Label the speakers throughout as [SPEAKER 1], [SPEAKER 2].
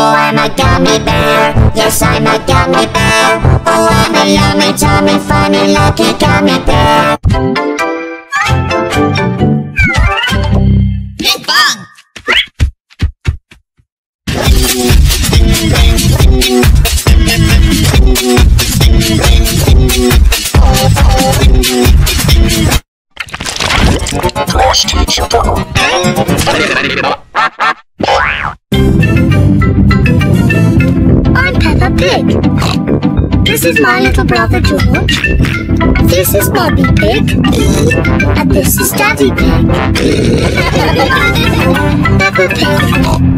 [SPEAKER 1] Oh, I'm a gummy bear. Yes, I'm a gummy bear. Oh, I'm a yummy, tummy, funny, lucky gummy bear.
[SPEAKER 2] Big Bang!
[SPEAKER 1] I'm Peppa Pig. This is my little brother George. This is Mummy Pig. And this is Daddy Pig. Pig.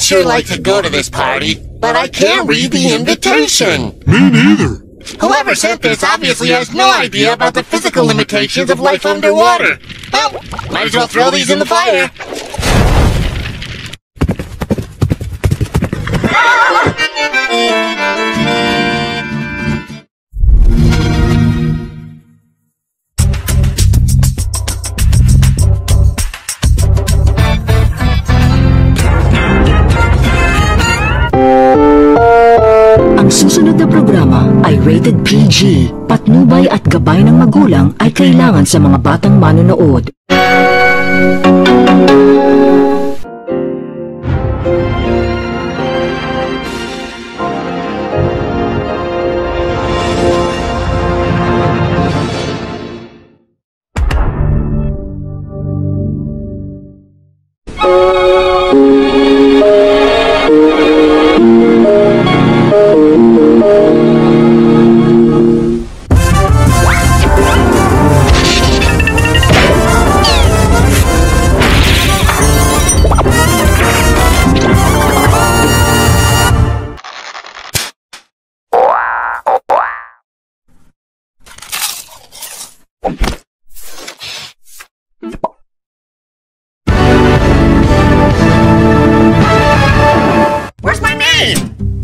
[SPEAKER 2] I'd sure like to go to this party, but I can't read the invitation.
[SPEAKER 3] Me neither.
[SPEAKER 2] Whoever sent this obviously has no idea about the physical limitations of life underwater. Well, might as well throw these in the fire.
[SPEAKER 4] Rated PG. Patnubay at gabay ng magulang ay kailangan sa mga batang manonood.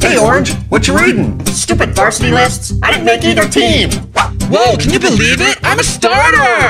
[SPEAKER 2] Hey, Orange, what you reading? Stupid varsity lists? I didn't make either team.
[SPEAKER 5] Whoa, can you believe it? I'm a starter!